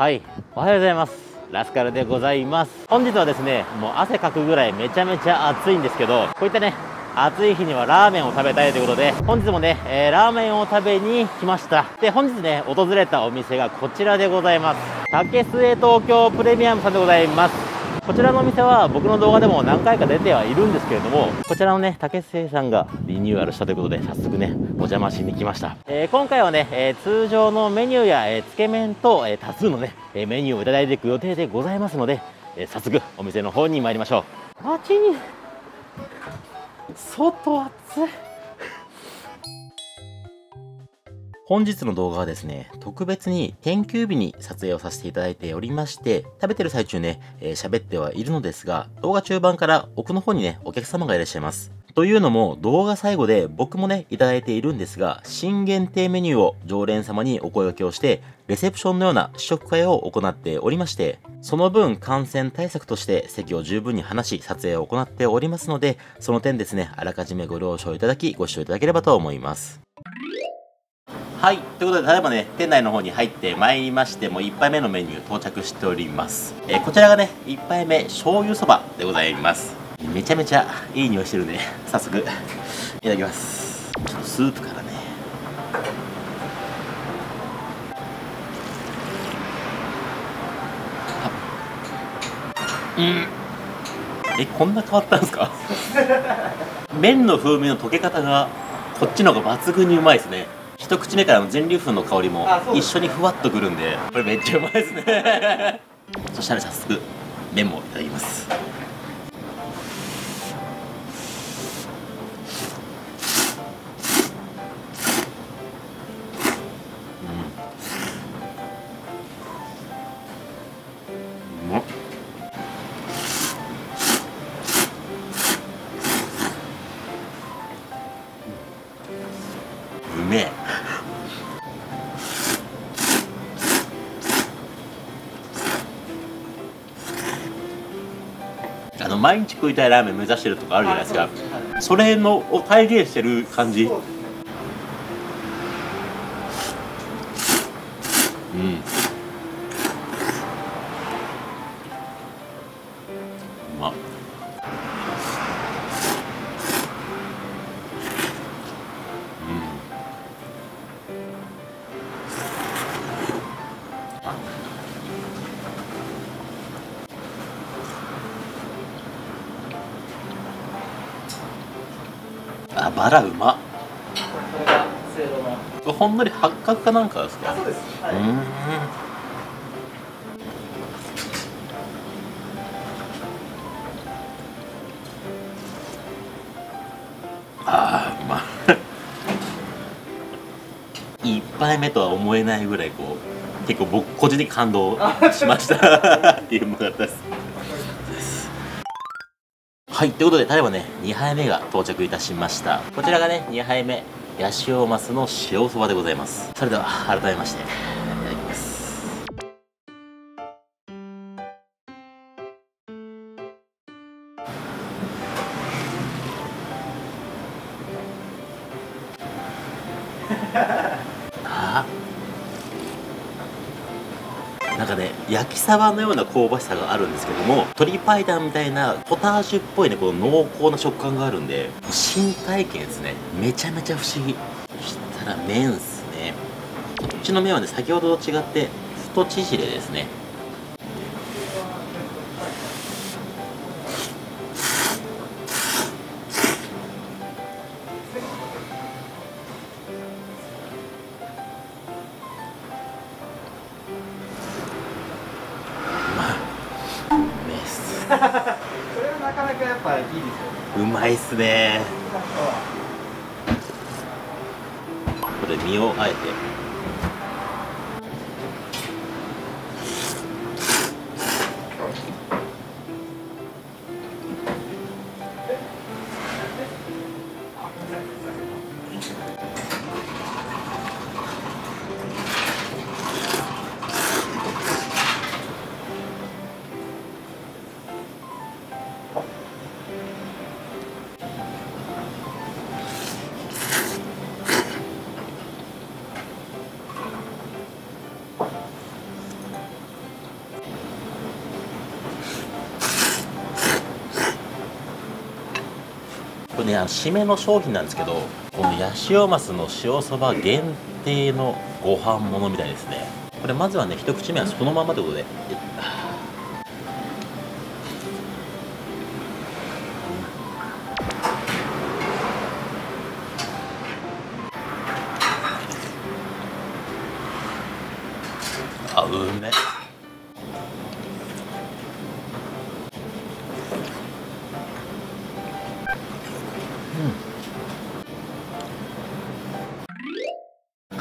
はいおはようございます。ラスカルでございます。本日はですねもう汗かくぐらいめちゃめちゃ暑いんですけどこういったね暑い日にはラーメンを食べたいということで本日もね、えー、ラーメンを食べに来ました。で本日ね訪れたお店がこちらでございます。竹末東京プレミアムさんでございます。こちらのお店は僕の動画でも何回か出てはいるんですけれどもこちらのね竹末さんがリニューアルしたということで早速ねお邪魔しに来ました、えー、今回はね、えー、通常のメニューや、えー、つけ麺と、え多数のねメニューをいただいていく予定でございますので、え早速お店の方に参りましょう。街に外暑い。本日の動画はですね、特別に研究日に撮影をさせていただいておりまして、食べてる最中ね、えー、喋ってはいるのですが、動画中盤から奥の方にね、お客様がいらっしゃいます。というのも、動画最後で僕もね、いただいているんですが、新限定メニューを常連様にお声掛けをして、レセプションのような試食会を行っておりまして、その分感染対策として席を十分に離し、撮影を行っておりますので、その点ですね、あらかじめご了承いただき、ご視聴いただければと思います。はいということでただいまね店内の方に入ってまいりましてもう1杯目のメニュー到着しております、えー、こちらがね1杯目醤油そばでございます。めちゃめちゃいい匂いしてるんで 早速いただきます。ちょっとスープからね。うん。えこんな変わったんですか？麺の風味の溶け方がこっちの方が抜群にうまいですね一口目からの全粒粉の香りも一緒にふわっとくるんでこれめっちゃうまいですね。そしたら早速麺もいただきます毎日食いたいラーメン目指してるとかあるじゃないですか。それのを体現してる感じ。うんあバラうまほんのり八角かなんかですか？はい、うん。ああうまい1杯目とは思えないぐらいこう結構僕個人的に感動しました。っていううまかったです はい、ということで、ただいまね、2杯目が到着いたしました。こちらがね、2杯目、ヤシオマスの塩そばでございます。それでは、改めまして、かね焼きサバのような香ばしさがあるんですけども鶏白湯みたいなポタージュっぽいねこの濃厚な食感があるんで新体験ですね。めちゃめちゃ不思議。そしたら麺っすね。こっちの麺はね先ほどと違って太縮れですね。はなかなかやっぱいいですよね。うまいっすね。これ身をあえてこれねあの締めの商品なんですけどこのヤシオマスの塩そば限定のご飯ものみたいですね。これまずはね一口目はそのままということで。あうめ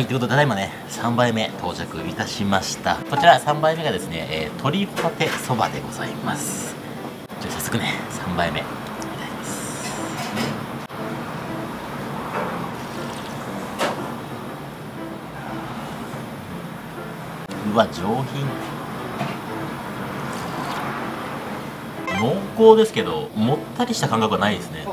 はい、ということで、ただいまね、3杯目到着いたしました。こちら3杯目がですね、えー、鶏パテそばでございます。じゃあ早速ね、3杯目、いただきます。うわ、上品。濃厚ですけど、もったりした感覚はないですね。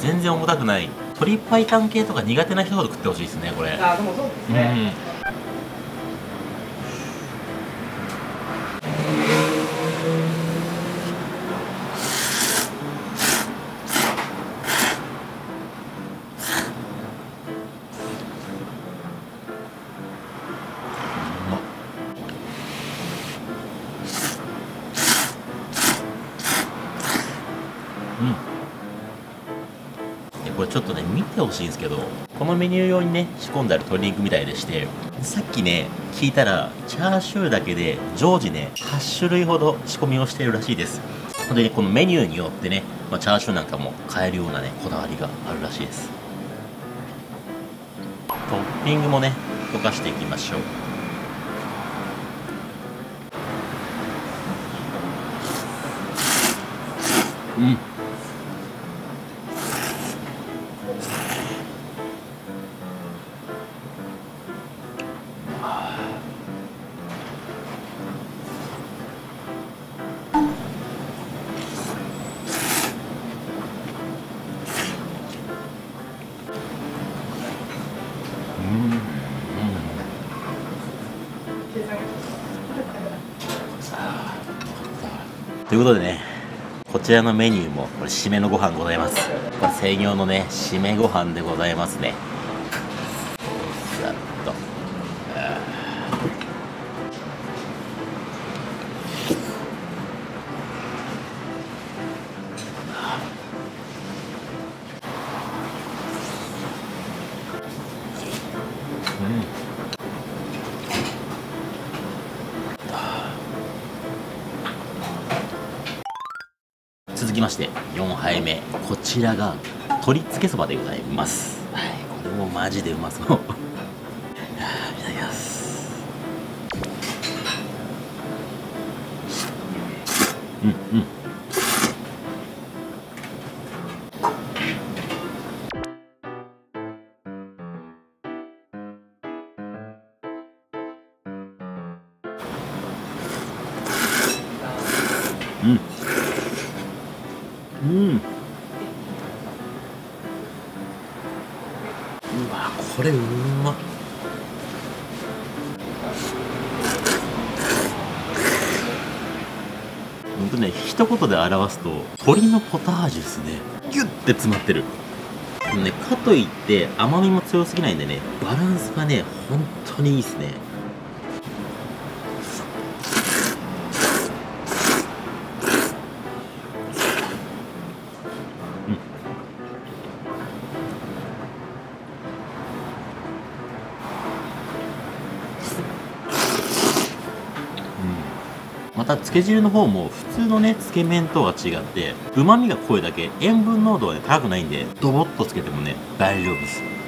全然重たくない。鶏白湯系とか苦手な人ほど食ってほしいですね、これ。あでもそうですうね、ちょっとね見てほしいんですけどこのメニュー用にね仕込んである鶏肉みたいでしてさっきね聞いたらチャーシューだけで常時ね8種類ほど仕込みをしているらしいです。本当にこのメニューによってね、まあ、チャーシューなんかも変えるようなねこだわりがあるらしいです。トッピングもね溶かしていきましょう。うん。ことでねこちらのメニューもこれ締めのご飯ございます。これ専用のね締めご飯でございますね。続きまして4杯目。こちらが鶏つけそばでございます。はいこれもマジでうまそう。いやーいただきます。うんうん。うん。うん。うわこれうまっ。ほんとね一言で表すと鶏のポタージュですね。ギュッて詰まってる。ねかといって甘みも強すぎないんでねバランスがね本当にいいですね。たつけ汁の方も普通のねつけ麺とは違ってうまみが濃いだけ塩分濃度は、ね、高くないんでドボッとつけてもね大丈夫です。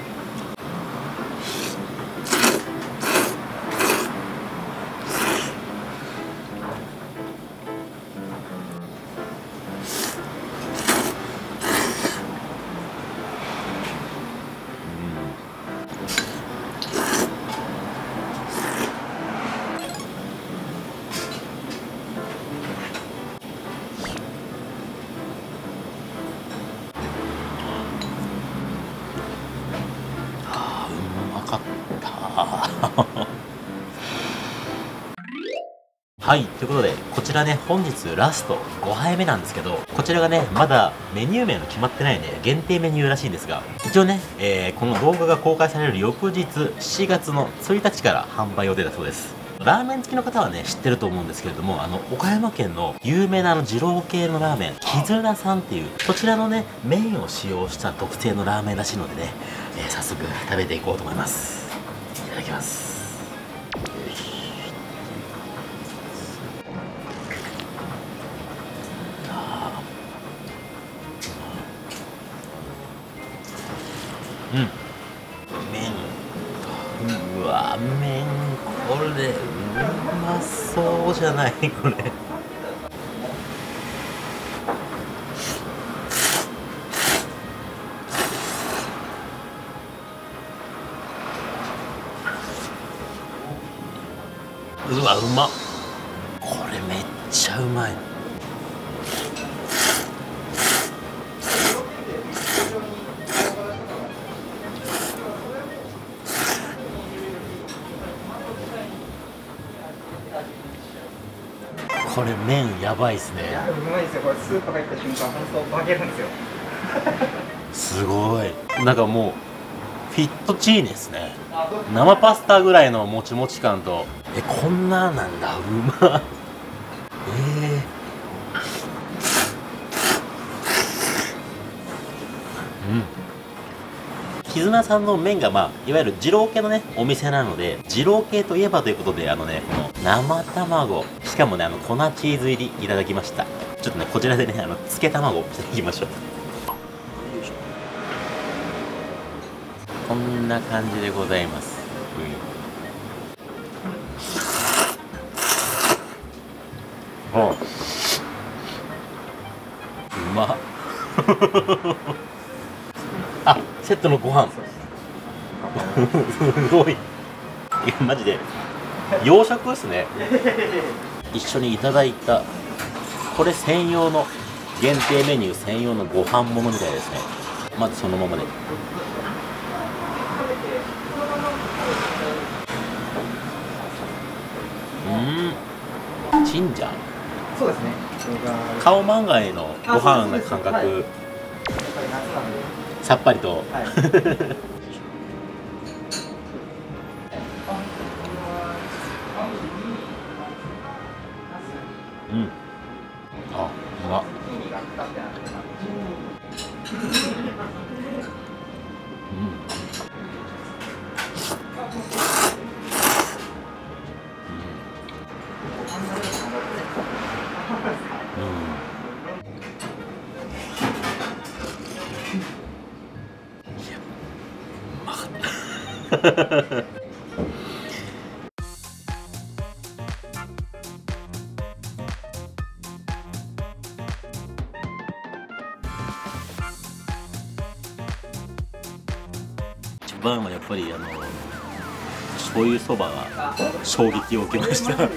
はいということでこちらね本日ラスト5杯目なんですけどこちらがねまだメニュー名の決まってないね限定メニューらしいんですが一応ね、えーこの動画が公開される翌日7月の1日から販売予定だそうです。ラーメン好きの方はね知ってると思うんですけれどもあの岡山県の有名なあの二郎系のラーメン絆さんっていうこちらのね麺を使用した特製のラーメンらしいのでね、えー早速食べていこうと思います。いただきます。うん。麺うわ麺これうまそうじゃないこれこれ麺やばいっすね。うまいですよ。これスープ入った瞬間本当化けるんですよ。すごい。なんかもうフィットチーネですね。生パスタぐらいのもちもち感と。えこんななんだ。うまっ。えー、うん。絆さんの麺がまあいわゆる二郎系のねお店なので二郎系といえばということであのねこの生卵しかもねあの粉チーズ入りいただきましたちょっとねこちらでねあのつけ卵をいただきましょうこんな感じでございます。うん。うまっ。あ、セットのご飯。すごい。いや、マジで。洋食ですね。一緒にいただいた。これ専用の限定メニュー専用のご飯ものみたいですね。まずそのままで。うん。チンジャン。そうですね僕はやっカオマンガイのご飯の感覚、ぱり夏なんでさっぱりと。はいうん。あほらうん、うん、いやまあっぱりあの醤油そばが衝撃を受けました。